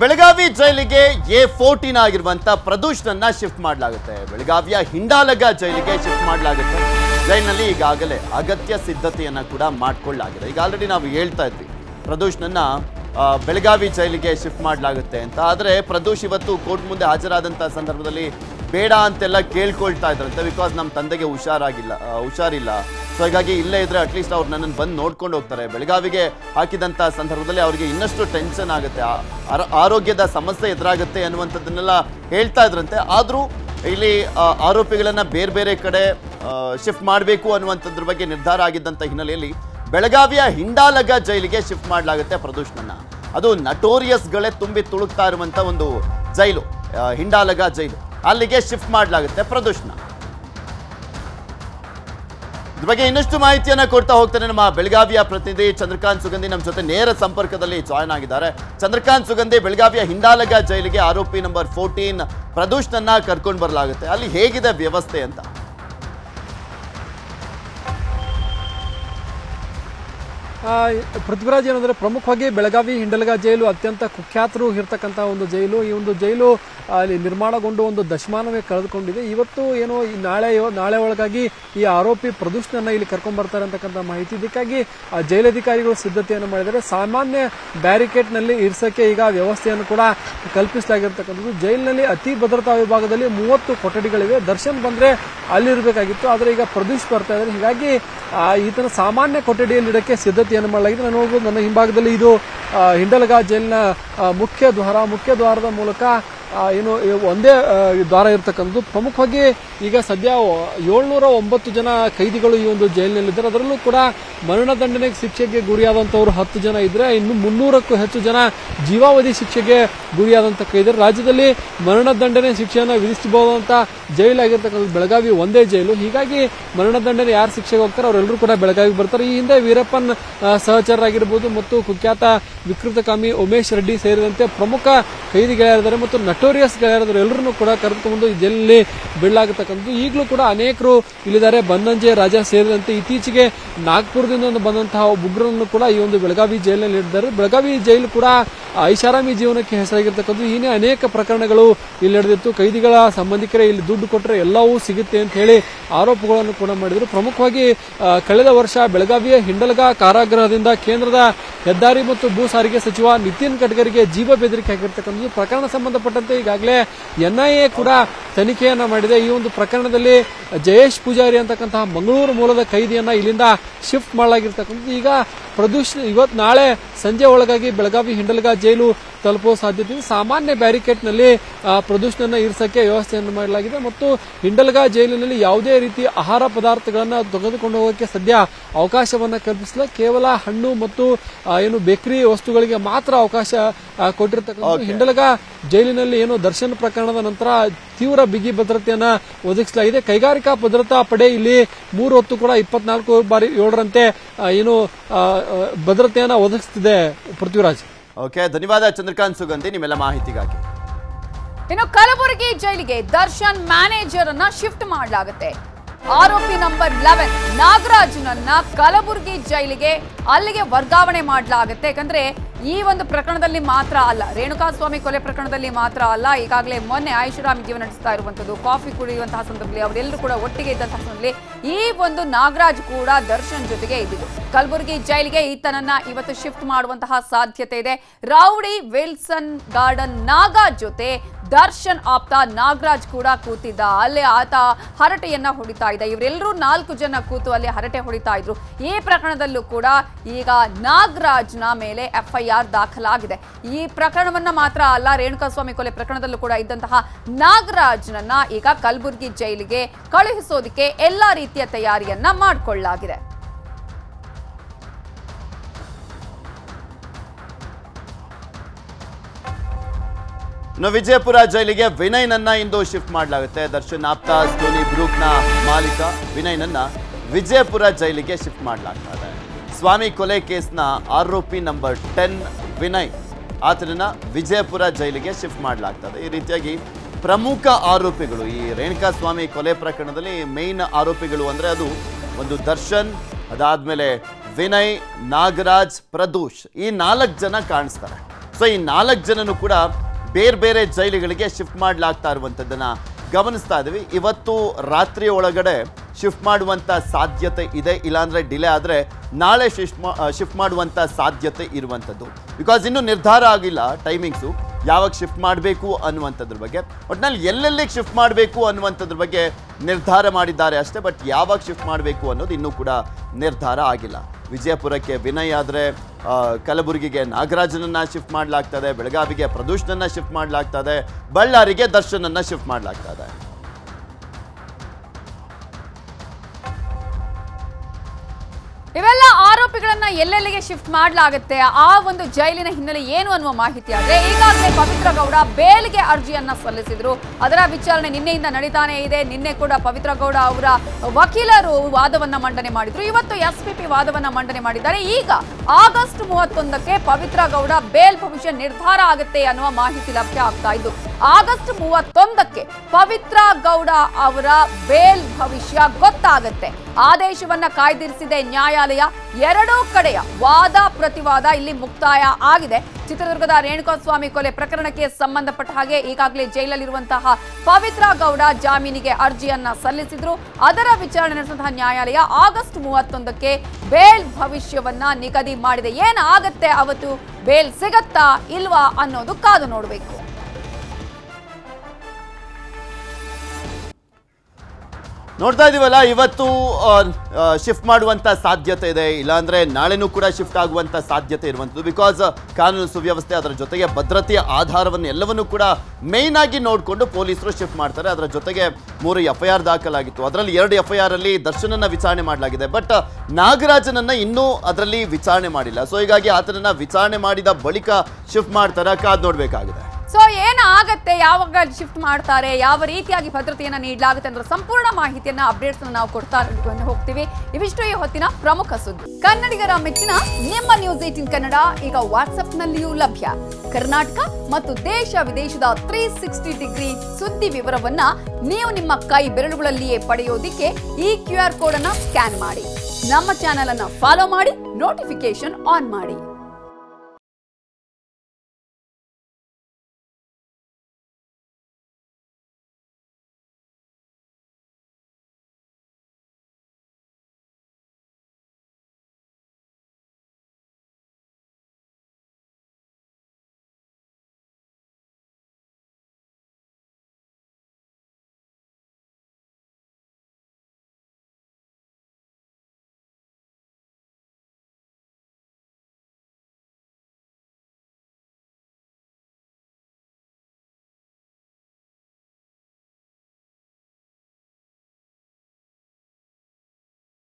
ಬೆಳಗಾವಿ ಜೈಲಿಗೆ A fourteen ಆಗಿರುವಂತ ಪ್ರದೂಷ್ನನ್ನ shift ಮಾಡಲಾಗುತ್ತೆ. ಬೆಳಗಾವಿಯ ಹಿಂಡಾಲಗ ಜೈಲಿಗೆ ಶಿಫ್ಟ್ ಮಾಡಲಾಗುತ್ತೆ. ಜೈಲಿನಲ್ಲಿ ಈಗಾಗಲೇ ಅಗತ್ಯ ಸಿದ್ಧತೆಯನ್ನ ಕೂಡ ಮಾಡಿಕೊಳ್ಳಲಾಗಿದೆ. ಈಗ ಆಲ್ರೆಡಿ ನಾವು ಹೇಳ್ತಾ ಇದ್ವಿ ಪ್ರದೂಷ್ನನ್ನ ಬೆಳಗಾವಿ ಜೈಲಿಗೆ ಶಿಫ್ಟ್ ಮಾಡಲಾಗುತ್ತೆ ಅಂತ. ಆದರೆ ಪ್ರದೂಷ್ ಇವತ್ತು ಕೋರ್ಟ್ ಮುಂದೆ ಹಾಜರಾದಂಥ ಸಂದರ್ಭದಲ್ಲಿ ಬೇಡ ಅಂತೆಲ್ಲ ಕೇಳ್ಕೊಳ್ತಾ ಇದ್ರಂತೆ ಬಿಕಾಸ್ ನಮ್ಮ ತಂದೆಗೆ ಹುಷಾರಾಗಿಲ್ಲ ಹುಷಾರಿಲ್ಲ. ಸೊ ಹೀಗಾಗಿ ಇಲ್ಲೇ ಇದ್ರೆ ಅಟ್ಲೀಸ್ಟ್ ಅವ್ರು ನನ್ನನ್ನು ಬಂದು ನೋಡ್ಕೊಂಡು ಹೋಗ್ತಾರೆ. ಬೆಳಗಾವಿಗೆ ಹಾಕಿದಂಥ ಸಂದರ್ಭದಲ್ಲಿ ಅವರಿಗೆ ಇನ್ನಷ್ಟು ಟೆನ್ಷನ್ ಆಗುತ್ತೆ. ಆರೋಗ್ಯದ ಸಮಸ್ಯೆ ಎದುರಾಗುತ್ತೆ ಅನ್ನುವಂಥದ್ದನ್ನೆಲ್ಲ ಹೇಳ್ತಾ ಇದ್ರಂತೆ. ಆದರೂ ಇಲ್ಲಿ ಆರೋಪಿಗಳನ್ನು ಬೇರೆ ಬೇರೆ ಕಡೆ ಶಿಫ್ಟ್ ಮಾಡಬೇಕು ಅನ್ನುವಂಥದ್ರ ಬಗ್ಗೆ ನಿರ್ಧಾರ ಆಗಿದ್ದಂಥ ಹಿನ್ನೆಲೆಯಲ್ಲಿ ಬೆಳಗಾವಿಯ ಹಿಂಡಾಲಗ ಜೈಲಿಗೆ ಶಿಫ್ಟ್ ಮಾಡಲಾಗುತ್ತೆ ಪ್ರದೂಷಣನ ಅದು ನಟೋರಿಯಸ್ಗಳೇ ತುಂಬಿ ತುಳುಕ್ತಾ ಇರುವಂಥ ಒಂದು ಜೈಲು ಹಿಂಡಾಲಗ ಜೈಲು. ಅಲ್ಲಿಗೆ ಶಿಫ್ಟ್ ಮಾಡಲಾಗುತ್ತೆ ಪ್ರದೂಷ್ನ ಇದ್ರ ಬಗ್ಗೆ ಇನ್ನಷ್ಟು ಮಾಹಿತಿಯನ್ನ ಕೊಡ್ತಾ ಹೋಗ್ತಾನೆ ನಮ್ಮ ಬೆಳಗಾವಿಯ ಪ್ರತಿನಿಧಿ ಚಂದ್ರಕಾಂತ್ ಸುಗಂಧಿ ನಮ್ಮ ಜೊತೆ ನೇರ ಸಂಪರ್ಕದಲ್ಲಿ ಜಾಯ್ನ್ ಆಗಿದ್ದಾರೆ. ಚಂದ್ರಕಾಂತ್ ಸುಗಂಧಿ, ಬೆಳಗಾವಿಯ ಹಿಂಡಾಲಗ ಜೈಲಿಗೆ ಆರೋಪಿ ನಂಬರ್ ಫೋರ್ಟೀನ್ ಪ್ರದೂಷ್ನನ್ನ ಕರ್ಕೊಂಡು ಬರಲಾಗುತ್ತೆ. ಅಲ್ಲಿ ಹೇಗಿದೆ ವ್ಯವಸ್ಥೆ ಅಂತ? ಪೃಥ್ವಿರಾಜ್ ಏನಂದರೆ ಪ್ರಮುಖವಾಗಿ ಬೆಳಗಾವಿ, ಹಿಂಡಲಗ ಜೈಲು, ಅತ್ಯಂತ ಕುಖ್ಯಾತರು ಇರ್ತಕ್ಕಂಥ ಒಂದು ಜೈಲು. ಈ ಒಂದು ಜೈಲು ಅಲ್ಲಿ ನಿರ್ಮಾಣಗೊಂಡು ಒಂದು ದಶಮಾನವೇ ಕಳೆದುಕೊಂಡಿದೆ. ಇವತ್ತು ಏನೋ ಈ ನಾಳೆ ನಾಳೆ ಒಳಗಾಗಿ ಈ ಆರೋಪಿ ಪ್ರದೂಷಣನ ಇಲ್ಲಿ ಕರ್ಕೊಂಡ್ ಬರ್ತಾರೆ ಅಂತಕ್ಕಂಥ ಮಾಹಿತಿ. ಇದಕ್ಕಾಗಿ ಜೈಲಧಿಕಾರಿಗಳು ಸಿದ್ಧತೆಯನ್ನು ಮಾಡಿದ್ದಾರೆ. ಸಾಮಾನ್ಯ ಬ್ಯಾರಿಕೇಡ್ನಲ್ಲಿ ಇರ್ಸಕ್ಕೆ ಈಗ ವ್ಯವಸ್ಥೆಯನ್ನು ಕೂಡ ಕಲ್ಪಿಸಲಾಗಿರ್ತಕ್ಕಂಥದ್ದು. ಜೈಲಿನಲ್ಲಿ ಅತಿ ಭದ್ರತಾ ವಿಭಾಗದಲ್ಲಿ ಮೂವತ್ತು ಕೊಠಡಿಗಳಿವೆ. ದರ್ಶನ್ ಬಂದ್ರೆ ಅಲ್ಲಿರಬೇಕಾಗಿತ್ತು, ಆದರೆ ಈಗ ಪ್ರದೂಷ್ ಬರ್ತಾ ಇದ್ದಾರೆ. ಹೀಗಾಗಿ ಈತನ ಸಾಮಾನ್ಯ ಕೊಠಡಿಯಲ್ಲಿ ಇಡಕ್ಕೆ ಸಿದ್ಧತೆಯನ್ನು ಮಾಡಲಾಗಿದೆ. ನಾನು ನೋಡ್ಬೋದು ನನ್ನ ಹಿಂಭಾಗದಲ್ಲಿ ಇದು ಹಿಂಡಲಗಾ ಜೈಲಿನ ಮುಖ್ಯ ದ್ವಾರ ಮುಖ್ಯ ದ್ವಾರದ ಮೂಲಕ ಏನು ಒಂದೇ ದ್ವಾರ ಇರತಕ್ಕಂಥದ್ದು ಪ್ರಮುಖವಾಗಿ ಈಗ ಸದ್ಯ ಏಳ್ನೂರ ಒಂಬತ್ತು ಜನ ಕೈದಿಗಳು ಈ ಒಂದು ಜೈಲಿನಲ್ಲಿದ್ದಾರೆ. ಅದರಲ್ಲೂ ಕೂಡ ಮರಣದಂಡನೆ ಶಿಕ್ಷೆಗೆ ಗುರಿಯಾದಂಥವ್ರು ಹತ್ತು ಜನ ಇದ್ರೆ, ಇನ್ನು ಮುನ್ನೂರಕ್ಕೂ ಹೆಚ್ಚು ಜನ ಜೀವಾವಧಿ ಶಿಕ್ಷೆಗೆ ಗುರಿಯಾದಂಥ ಕೈದಿರು. ರಾಜ್ಯದಲ್ಲಿ ಮರಣದಂಡನೆ ಶಿಕ್ಷೆಯನ್ನು ವಿಧಿಸಬಹುದಂತ ಜೈಲಾಗಿರ್ತಕ್ಕಂಥದ್ದು ಬೆಳಗಾವಿ ಒಂದೇ ಜೈಲು. ಹೀಗಾಗಿ ಮರಣದಂಡನೆ ಯಾರು ಶಿಕ್ಷೆಗೆ ಹೋಗ್ತಾರೆ ಅವರೆಲ್ಲರೂ ಕೂಡ ಬೆಳಗಾವಿಗೆ ಬರ್ತಾರೆ. ಈ ಹಿಂದೆ ವೀರಪ್ಪನ್ ಸಹಚರರಾಗಿರ್ಬೋದು ಮತ್ತು ಕುಖ್ಯಾತ ವಿಕೃತಕಾಮಿ ಉಮೇಶ್ ರೆಡ್ಡಿ ಸೇರಿದಂತೆ ಪ್ರಮುಖ ಕೈದಿಗಳಿದ್ದಾರೆ ಮತ್ತು ನಟೋರಿಯಸ್ ಗೆಳೆಯರಾದರು ಎಲ್ಲರನ್ನೂ ಕೂಡ ಕರೆದುಕೊಂಡು ಇದೆಲ್ಲಿ ಬೀಳಾಗತಕ್ಕಂಥದ್ದು ಈಗಲೂ ಕೂಡ ಅನೇಕರು ಇಲ್ಲಿದ್ದಾರೆ. ಬನ್ನಂಜೆ ರಾಜ ಸೇರಿದಂತೆ ಇತ್ತೀಚೆಗೆ ನಾಗ್ಪುರದಿಂದ ಬಂದಂತಹ ಉಗ್ರರನ್ನು ಕೂಡ ಈ ಒಂದು ಬೆಳಗಾವಿ ಜೈಲಿನಲ್ಲಿ ಇಟ್ಟಿದ್ದಾರೆ ಬೆಳಗಾವಿ ಜೈಲು ಕೂಡ ಐಷಾರಾಮಿ ಜೀವನಕ್ಕೆ ಹೆಸರಾಗಿರ್ತಕ್ಕಂಥದ್ದು. ಇನ್ನೇ ಅನೇಕ ಪ್ರಕರಣಗಳು ಇಲ್ಲಿ ನಡೆದಿತ್ತು. ಕೈದಿಗಳ ಸಂಬಂಧಿಕರೇ ಇಲ್ಲಿ ದುಡ್ಡು ಕೊಟ್ಟರೆ ಎಲ್ಲವೂ ಸಿಗುತ್ತೆ ಅಂತ ಹೇಳಿ ಆರೋಪಗಳನ್ನು ಕೂಡ ಮಾಡಿದರು. ಪ್ರಮುಖವಾಗಿ ಕಳೆದ ವರ್ಷ ಬೆಳಗಾವಿಯ ಹಿಂಡಲಗ ಕಾರಾಗೃಹದಿಂದ ಕೇಂದ್ರದ ಹೆದ್ದಾರಿ ಮತ್ತು ಭೂ ಸಾರಿಗೆ ಸಚಿವ ನಿತಿನ್ ಗಡ್ಕರಿಗೆ ಜೀವ ಬೆದರಿಕೆ ಹಾಕಿರ್ತಕ್ಕಂಥದ್ದು. ಪ್ರಕರಣ ಸಂಬಂಧಪಟ್ಟಂತೆ ಈಗಾಗಲೇ ಎನ್ಐಎ ಕೂಡ ತನಿಖೆಯನ್ನ ಮಾಡಿದೆ. ಈ ಒಂದು ಪ್ರಕರಣದಲ್ಲಿ ಜಯೇಶ್ ಪೂಜಾರಿ ಅಂತಕ್ಕಂತಹ ಮಂಗಳೂರು ಮೂಲದ ಕೈದಿಯನ್ನ ಇಲ್ಲಿಂದ ಶಿಫ್ಟ್ ಮಾಡಲಾಗಿರ್ತಕ್ಕಂಥದ್ದು. ಈಗ ಪ್ರದೂಷ್ ಇವತ್ತು ನಾಳೆ ಸಂಜೆ ಒಳಗಾಗಿ ಬೆಳಗಾವಿ ಹಿಂಡಲಗ ಜೈಲು ತಲುಪುವ ಸಾಧ್ಯತೆ ಇದೆ. ಸಾಮಾನ್ಯ ಬ್ಯಾರಿಕೇಡ್ನಲ್ಲಿ ಆ, ಪ್ರದೂಷಣನ ಇರಿಸಕ್ಕೆ ವ್ಯವಸ್ಥೆಯನ್ನು ಮಾಡಲಾಗಿದೆ ಮತ್ತು ಹಿಂಡಲಗ ಜೈಲಿನಲ್ಲಿ ಯಾವುದೇ ರೀತಿ ಆಹಾರ ಪದಾರ್ಥಗಳನ್ನ ತೆಗೆದುಕೊಂಡು ಹೋಗೋಕೆ ಸದ್ಯ ಅವಕಾಶವನ್ನ ಕಲ್ಪಿಸಲು ಕೇವಲ ಹಣ್ಣು ಮತ್ತು ಏನು ಬೇಕರಿ ವಸ್ತುಗಳಿಗೆ ಮಾತ್ರ ಅವಕಾಶ ಕೊಟ್ಟಿರ್ತಕ್ಕಂಥ ಹಿಂಡಲಗ ಜೈಲಿನಲ್ಲಿ ಏನು ದರ್ಶನ ಪ್ರಕರಣದ ನಂತರ ತೀವ್ರ ಬಿಗಿ ಭದ್ರತೆಯನ್ನ ಒದಗಿಸಲಾಗಿದೆ ಕೈಗಾರಿಕಾ ಭದ್ರತಾ ಪಡೆ ಇಲ್ಲಿ ಮೂರು ಹೊತ್ತು ಕೂಡ ಇಪ್ಪತ್ನಾಲ್ಕು ಬಾರಿ ಏಳರಂತೆ ಏನು ಭದ್ರತೆಯನ್ನ ಒದಗಿಸ್ತಿದೆ ಪೃಥ್ವಿರಾಜ್. ಓಕೆ ಧನ್ಯವಾದ ಚಂದ್ರಕಾಂತ್ ಸುಗಂಧಿ ನಿಮ್ಮೆಲ್ಲ ಮಾಹಿತಿಗಾಗಿ. ಇನ್ನು ಕಲಬುರಗಿ ಜೈಲಿಗೆ ದರ್ಶನ್ ಮ್ಯಾನೇಜರ್ ಅನ್ನ ಶಿಫ್ಟ್ ಮಾಡಲಾಗುತ್ತೆ. ಆರೋಪಿ ನಂಬರ್ ಲೆವೆನ್ ನಾಗರಾಜ್ನನ್ನ ಕಲಬುರಗಿ ಜೈಲಿಗೆ ಅಲ್ಲಿಗೆ ವರ್ಗಾವಣೆ ಮಾಡಲಾಗುತ್ತೆ. ಯಾಕಂದ್ರೆ ಈ ಒಂದು ಪ್ರಕರಣದಲ್ಲಿ ಮಾತ್ರ ಅಲ್ಲ, ರೇಣುಕಾಸ್ವಾಮಿ ಕೊಲೆ ಪ್ರಕರಣದಲ್ಲಿ ಮಾತ್ರ ಅಲ್ಲ, ಈಗಾಗಲೇ ಮೊನ್ನೆ ಐಷಾರಾಮ್ ಜೀವನ ನಡೆಸ್ತಾ ಇರುವಂತದ್ದು ಕಾಫಿ ಕುಡಿಯುವಂತಹ ಸಂದರ್ಭದಲ್ಲಿ ಅವರೆಲ್ಲರೂ ಕೂಡ ಒಟ್ಟಿಗೆ ಇದ್ದಂತಹ ಸಂದರ್ಭದಲ್ಲಿ ಈ ಒಂದು ನಾಗರಾಜ್ ಕೂಡ ದರ್ಶನ್ ಜೊತೆಗೆ ಇದ್ದಿದ್ದು. ಕಲಬುರಗಿ ಜೈಲಿಗೆ ಈತನನ್ನ ಇವತ್ತು ಶಿಫ್ಟ್ ಮಾಡುವಂತಹ ಸಾಧ್ಯತೆ ಇದೆ. ರೌಡಿ ವಿಲ್ಸನ್ ಗಾರ್ಡನ್ ನಾಗಾ ಜೊತೆ ದರ್ಶನ್ ಆಪ್ತ ನಾಗರಾಜ್ ಕೂಡ ಕೂತಿದ್ದ. ಅಲ್ಲಿ ಆತ ಹರಟೆಯನ್ನ ಹೊಡಿತಾ ಇದ್ದ. ಇವರೆಲ್ಲರೂ ನಾಲ್ಕು ಜನ ಕೂತು ಅಲ್ಲಿ ಹರಟೆ ಹೊಡಿತಾ ಇದ್ರು. ಈ ಪ್ರಕರಣದಲ್ಲೂ ಕೂಡ ಈಗ ನಾಗರಾಜ್ನ ಮೇಲೆ ಎಫ್ಐಆರ್ ದಾಖಲಾಗಿದೆ. ಈ ಪ್ರಕರಣವನ್ನ ಮಾತ್ರ ಅಲ್ಲ, ರೇಣುಕಾಸ್ವಾಮಿ ಕೊಲೆ ಪ್ರಕರಣದಲ್ಲೂ ಕೂಡ ಇದ್ದಂತಹ ನಾಗರಾಜ್ನನ್ನ ಈಗ ಕಲಬುರಗಿ ಜೈಲಿಗೆ ಕಳುಹಿಸೋದಕ್ಕೆ ಎಲ್ಲಾ ರೀತಿಯ ತಯಾರಿಯನ್ನ ಮಾಡಿಕೊಳ್ಳಲಾಗಿದೆ. ಇನ್ನು ವಿಜಯಪುರ ಜೈಲಿಗೆ ವಿನಯ್ನನ್ನ ಇಂದು ಶಿಫ್ಟ್ ಮಾಡಲಾಗುತ್ತೆ. ದರ್ಶನ್ ಆಪ್ತ ಧೋನಿ ಗ್ರೂಪ್ನ ಮಾಲೀಕ ವಿನಯ್ನನ್ನ ವಿಜಯಪುರ ಜೈಲಿಗೆ ಶಿಫ್ಟ್ ಮಾಡಲಾಗ್ತಾ ಇದೆ ಸ್ವಾಮಿ ಕೊಲೆ ಕೇಸ್ನ ಆರೋಪಿ ನಂಬರ್ ಟೆನ್ ವಿನಯ್ ಆತನನ್ನ ವಿಜಯಪುರ ಜೈಲಿಗೆ ಶಿಫ್ಟ್ ಮಾಡಲಾಗ್ತದೆ. ಈ ರೀತಿಯಾಗಿ ಪ್ರಮುಖ ಆರೋಪಿಗಳು, ಈ ರೇಣುಕಾ ಸ್ವಾಮಿ ಕೊಲೆ ಪ್ರಕರಣದಲ್ಲಿ ಮೇನ್ ಆರೋಪಿಗಳು ಅಂದರೆ ಅದು ಒಂದು ದರ್ಶನ್, ಅದಾದ್ಮೇಲೆ ವಿನಯ್, ನಾಗರಾಜ್, ಪ್ರದೋಷ್ ಈ ನಾಲ್ಕು ಜನ ಕಾಣಿಸ್ತಾರೆ. ಸೊ ಈ ನಾಲ್ಕು ಜನನು ಕೂಡ ಬೇರೆ ಬೇರೆ ಜೈಲುಗಳಿಗೆ ಶಿಫ್ಟ್ ಮಾಡಲಾಗ್ತಾ ಇರುವಂಥದ್ದನ್ನು ಗಮನಿಸ್ತಾ ಇದ್ದೀವಿ. ಇವತ್ತು ರಾತ್ರಿ ಒಳಗಡೆ ಶಿಫ್ಟ್ ಮಾಡುವಂಥ ಸಾಧ್ಯತೆ ಇದೆ, ಇಲ್ಲಾಂದರೆ ಡಿಲೇ ಆದರೆ ನಾಳೆ ಶಿಫ್ಟ್ ಶಿಫ್ಟ್ ಮಾಡುವಂಥ ಸಾಧ್ಯತೆ ಇರುವಂಥದ್ದು. ಬಿಕಾಸ್ ಇನ್ನೂ ನಿರ್ಧಾರ ಆಗಿಲ್ಲ ಟೈಮಿಂಗ್ಸು ಯಾವಾಗ ಶಿಫ್ಟ್ ಮಾಡಬೇಕು ಅನ್ನುವಂಥದ್ರ ಬಗ್ಗೆ. ಒಟ್ಟಿನಲ್ಲಿ ಎಲ್ಲೆಲ್ಲಿಗೆ ಶಿಫ್ಟ್ ಮಾಡಬೇಕು ಅನ್ನುವಂಥದ್ರ ಬಗ್ಗೆ ನಿರ್ಧಾರ ಮಾಡಿದ್ದಾರೆ ಅಷ್ಟೇ, ಬಟ್ ಯಾವಾಗ ಶಿಫ್ಟ್ ಮಾಡಬೇಕು ಅನ್ನೋದು ಇನ್ನೂ ಕೂಡ ನಿರ್ಧಾರ ಆಗಿಲ್ಲ. ವಿಜಯಪುರಕ್ಕೆ ವಿನಯ್ ಆದರೆ ಕಲಬುರಗಿಗೆ ನಾಗರಾಜನನ್ನ ಶಿಫ್ಟ್ ಮಾಡಲಾಗ್ತದೆ, ಬೆಳಗಾವಿಗೆ ಪ್ರದೂಷ್ನನ್ನು ಶಿಫ್ಟ್ ಮಾಡಲಾಗ್ತದೆ, ಬಳ್ಳಾರಿಗೆ ದರ್ಶನನ್ನ ಶಿಫ್ಟ್ ಮಾಡಲಾಗ್ತದೆ. ಇವೆಲ್ಲ ಆರೋಪಿಗಳನ್ನ ಎಲ್ಲೆಲ್ಲಿಗೆ ಶಿಫ್ಟ್ ಮಾಡಲಾಗುತ್ತೆ? ಆ ಒಂದು ಜೈಲಿನ ಹಿನ್ನೆಲೆ ಏನು ಅನ್ನುವ ಮಾಹಿತಿ ಆದರೆ ಈಗಾಗಲೇ ಪವಿತ್ರ ಗೌಡ ಬೇಲ್ಗೆ ಅರ್ಜಿಯನ್ನ ಸಲ್ಲಿಸಿದ್ರು. ಅದರ ವಿಚಾರಣೆ ನಿನ್ನೆಯಿಂದ ನಡೀತಾನೆ ಇದೆ. ನಿನ್ನೆ ಕೂಡ ಪವಿತ್ರ ಗೌಡ ಅವರ ವಕೀಲರು ವಾದವನ್ನ ಮಂಡನೆ ಮಾಡಿದ್ರು. ಇವತ್ತು ಎಸ್ ಪಿ ವಾದವನ್ನ ಮಂಡನೆ ಮಾಡಿದ್ದಾರೆ. ಈಗ ಆಗಸ್ಟ್ ಮೂವತ್ತೊಂದಕ್ಕೆ ಪವಿತ್ರ ಗೌಡ ಬೇಲ್ ಭವಿಷ್ಯ ನಿರ್ಧಾರ ಆಗುತ್ತೆ ಅನ್ನುವ ಮಾಹಿತಿ ಲಭ್ಯ ಆಗ್ತಾ ಇದ್ದು. ಆಗಸ್ಟ್ ಮೂವತ್ತೊಂದಕ್ಕೆ ಪವಿತ್ರ ಗೌಡ ಅವರ ಬೇಲ್ ಭವಿಷ್ಯ ಗೊತ್ತಾಗುತ್ತೆ. ಆದೇಶವನ್ನ ಕಾಯ್ದಿರಿಸಿದೆ ನ್ಯಾಯಾಲಯ. ಎರಡೂ ಕಡೆಯ ವಾದ ಪ್ರತಿವಾದ ಇಲ್ಲಿ ಮುಕ್ತಾಯ ಆಗಿದೆ. ಚಿತ್ರದುರ್ಗದ ರೇಣುಕಾಸ್ವಾಮಿ ಕೊಲೆ ಪ್ರಕರಣಕ್ಕೆ ಸಂಬಂಧಪಟ್ಟ ಹಾಗೆ ಈಗಾಗಲೇ ಜೈಲಲ್ಲಿರುವಂತಹ ಪವಿತ್ರ ಗೌಡ ಜಾಮೀನಿಗೆ ಅರ್ಜಿಯನ್ನ ಸಲ್ಲಿಸಿದ್ರು. ಅದರ ವಿಚಾರಣೆ ನಡೆಸಿದ ನ್ಯಾಯಾಲಯ ಆಗಸ್ಟ್ ಮೂವತ್ತೊಂದಕ್ಕೆ ಬೇಲ್ ಭವಿಷ್ಯವನ್ನ ನಿಗದಿ ಮಾಡಿದೆ. ಏನಾಗತ್ತೆ ಅವತ್ತು? ಬೇಲ್ ಸಿಗತ್ತಾ ಇಲ್ವಾ ಅನ್ನೋದು ಕಾದು ನೋಡಬೇಕು. ನೋಡ್ತಾ ಇದೀವಲ್ಲ, ಇವತ್ತು ಶಿಫ್ಟ್ ಮಾಡುವಂತ ಸಾಧ್ಯತೆ ಇದೆ. ಇಲ್ಲಾಂದರೆ ನಾಳೆನೂ ಕೂಡ ಶಿಫ್ಟ್ ಆಗುವಂತ ಸಾಧ್ಯತೆ ಇರುವಂಥದ್ದು. ಬಿಕಾಸ್ ಕಾನೂನು ಸುವ್ಯವಸ್ಥೆ ಅದರ ಜೊತೆಗೆ ಭದ್ರತೆಯ ಆಧಾರವನ್ನು ಎಲ್ಲವನ್ನೂ ಕೂಡ ಮೇಯ್ನ್ ಆಗಿ ನೋಡಿಕೊಂಡು ಪೊಲೀಸರು ಶಿಫ್ಟ್ ಮಾಡ್ತಾರೆ. ಅದರ ಜೊತೆಗೆ ಮೂರು ಎಫ್ ಐ ಆರ್ ದಾಖಲಾಗಿತ್ತು. ಅದರಲ್ಲಿ ಎರಡು ಎಫ್ ಐ ಆರ್ ಅಲ್ಲಿ ದರ್ಶನನ್ನ ವಿಚಾರಣೆ ಮಾಡಲಾಗಿದೆ. ಬಟ್ ನಾಗರಾಜನನ್ನ ಇನ್ನೂ ಅದರಲ್ಲಿ ವಿಚಾರಣೆ ಮಾಡಿಲ್ಲ. ಸೊ ಹೀಗಾಗಿ ಆತನನ್ನ ವಿಚಾರಣೆ ಮಾಡಿದ ಬಳಿಕ ಶಿಫ್ಟ್ ಮಾಡ್ತಾರೆ. ಕಾದ್ ನೋಡ್ಬೇಕಾಗಿದೆ. ಸೊ ಏನಾಗತ್ತೆ ಯಾವಾಗ ಶಿಫ್ಟ್ ಮಾಡ್ತಾರೆ. ಯಾವ ರೀತಿಯಾಗಿ ಭದ್ರತೆಯನ್ನ ನೀಡಲಾಗುತ್ತೆ ಅನ್ನೋ ಸಂಪೂರ್ಣ ಮಾಹಿತಿಯನ್ನ ಅಪ್ಡೇಟ್ಸ್ ನಾವು ಕೊಡ್ತಾ ಹೋಗ್ತೀವಿ. ಇವಿಷ್ಟು ಈ ಹೊತ್ತಿನ ಪ್ರಮುಖ ಸುದ್ದಿ. ಕನ್ನಡಿಗರ ಮೆಚ್ಚಿನ ನಿಮ್ಮ ನ್ಯೂಸ್ ಏಟಿನ್ ಕನ್ನಡ ಈಗ ವಾಟ್ಸ್ಆಪ್ ನಲ್ಲಿಯೂ ಲಭ್ಯ. ಕರ್ನಾಟಕ ಮತ್ತು ದೇಶ ವಿದೇಶದ ತ್ರೀ ಸಿಕ್ಸ್ಟಿ ಡಿಗ್ರಿ ಸುದ್ದಿ ವಿವರವನ್ನ ನೀವು ನಿಮ್ಮ ಕೈ ಬೆರಳುಗಳಲ್ಲಿಯೇ ಪಡೆಯೋದಿಕ್ಕೆ ಈ ಕ್ಯೂ ಆರ್ ಕೋಡ್ ಅನ್ನ ಸ್ಕ್ಯಾನ್ ಮಾಡಿ. ನಮ್ಮ ಚಾನೆಲ್ ಅನ್ನ ಫಾಲೋ ಮಾಡಿ ನೋಟಿಫಿಕೇಶನ್ ಆನ್ ಮಾಡಿ.